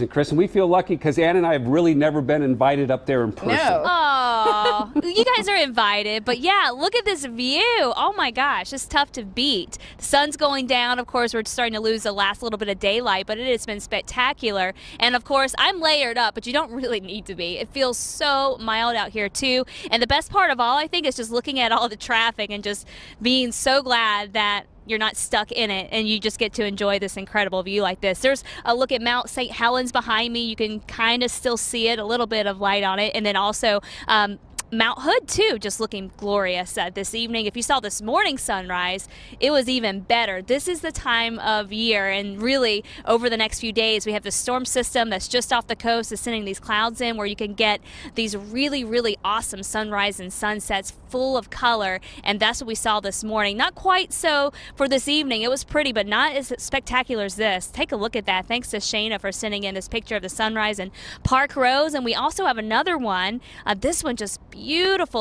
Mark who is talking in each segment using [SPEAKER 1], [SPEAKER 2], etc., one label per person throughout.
[SPEAKER 1] And Chris, and we feel lucky because Ann and I have really never been invited up there in person.
[SPEAKER 2] No.
[SPEAKER 3] Oh, you guys are invited. But yeah, look at this view. Oh my gosh, it's tough to beat. The sun's going down. Of course, we're starting to lose the last little bit of daylight, but it has been spectacular. And of course, I'm layered up, but you don't really need to be. It feels so mild out here, too. And the best part of all, I think, is just looking at all the traffic and just being so glad that you're not stuck in it and you just get to enjoy this incredible view like this. There's a look at Mount St. Helens behind me. You can kind of still see it, a little bit of light on it. And then also um, Mount Hood, too, just looking glorious uh, this evening. If you saw this morning sunrise, it was even better. This is the time of year, and really over the next few days, we have the storm system that's just off the coast, is sending these clouds in where you can get these really, really awesome sunrise and sunsets full of color, and that's what we saw this morning. Not quite so for this evening. It was pretty, but not as spectacular as this. Take a look at that. Thanks to Shayna for sending in this picture of the sunrise in Parkrose, and we also have another one. Uh, this one just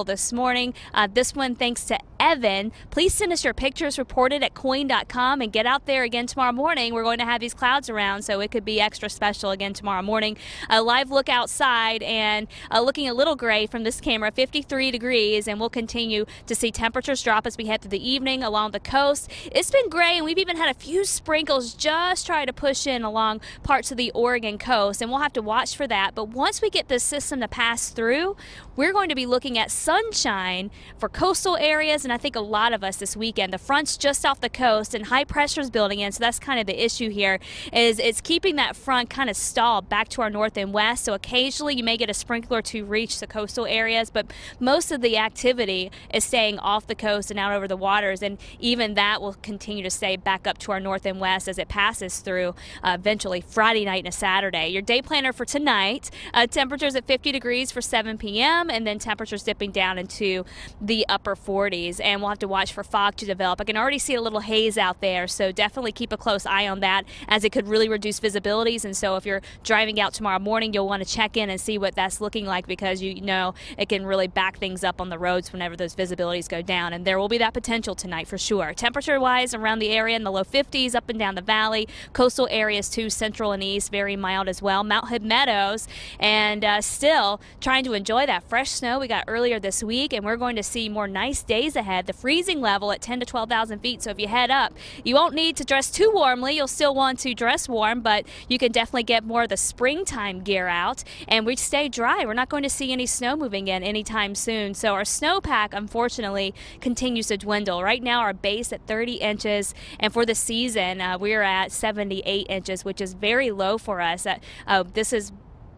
[SPEAKER 3] this morning. Uh, this one thanks to Evan. Please send us your pictures reported at koin.com and get out there again tomorrow morning. We're going to have these clouds around, so it could be extra special again tomorrow morning. A live look outside and uh, looking a little gray from this camera, 53 degrees, and we'll continue to see temperatures drop as we head through the evening along the coast. It's been gray, and we've even had a few sprinkles just try to push in along parts of the Oregon coast, and we'll have to watch for that. But once we get this system to pass through, we're going to be looking at sunshine for coastal areas, and I think a lot of us this weekend. The front's just off the coast, and high pressure is building in, so that's kind of the issue here. Is it's keeping that front kind of stalled back to our north and west. So occasionally you may get a sprinkler to reach the coastal areas, but most of the activity is staying off the coast and out over the waters, and even that will continue to stay back up to our north and west as it passes through uh, eventually Friday night and a Saturday. Your day planner for tonight: uh, temperatures at 50 degrees for 7 p.m. and then temperatures dipping down into the upper 40s. And we'll have to watch for fog to develop. I can already see a little haze out there, so definitely keep a close eye on that as it could really reduce visibilities. And so if you're driving out tomorrow morning, you'll want to check in and see what that's looking like because you know it can really back things up on the roads whenever those visibilities go down. And there will be that potential tonight for sure. Temperature wise, around the area in the low 50s, up and down the valley. Coastal areas too, central and east, very mild as well. Mount Hood Meadows, and uh, still trying to enjoy that fresh snow we got earlier this week. And we're going to see more nice days ahead. The freezing level at 10 to 12,000 feet. So if you head up, you won't need to dress too warmly. You'll still want to dress warm, but you can definitely get more of the springtime gear out. And we stay dry. We're not going to see any snow moving in anytime soon. So our snowpack, unfortunately, continues to dwindle. Right now, our base at 30 inches, and for the season, uh, we're at 78 inches, which is very low for us. Uh, uh, this is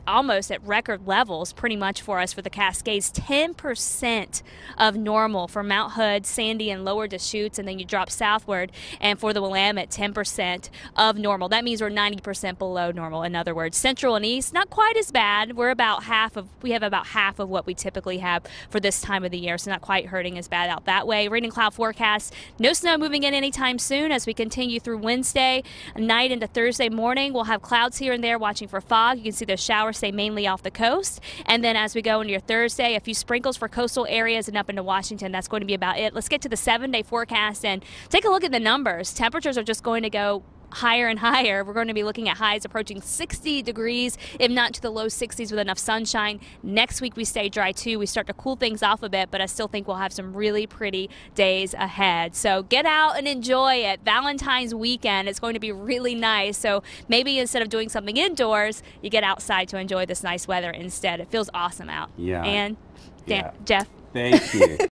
[SPEAKER 3] almost at record levels pretty much for us for the Cascades. 10% of normal for Mount Hood, Sandy, and lower Deschutes, and then you drop southward. And for the Willamette, 10% of normal. That means we're 90% below normal, in other words. Central and East, not quite as bad. We're about half of, we have about half of what we typically have for this time of the year, so not quite hurting as bad out that way. Rain and cloud forecast, no snow moving in anytime soon as we continue through Wednesday night into Thursday morning. We'll have clouds here and there watching for fog. You can see those showers stay mainly off the coast. And then as we go into your Thursday, a few sprinkles for coastal areas and up into Washington. That's going to be about it. Let's get to the seven day forecast and take a look at the numbers. Temperatures are just going to go higher and higher. We're going to be looking at highs approaching 60 degrees, if not to the low 60s with enough sunshine. Next week we stay dry too. We start to cool things off a bit, but I still think we'll have some really pretty days ahead. So get out and enjoy it. Valentine's weekend. It's going to be really nice. So maybe instead of doing something indoors, you get outside to enjoy this nice weather instead. It feels awesome out.
[SPEAKER 1] Yeah.
[SPEAKER 3] And Dan,
[SPEAKER 1] Yeah.
[SPEAKER 3] Jeff.
[SPEAKER 1] Thank you.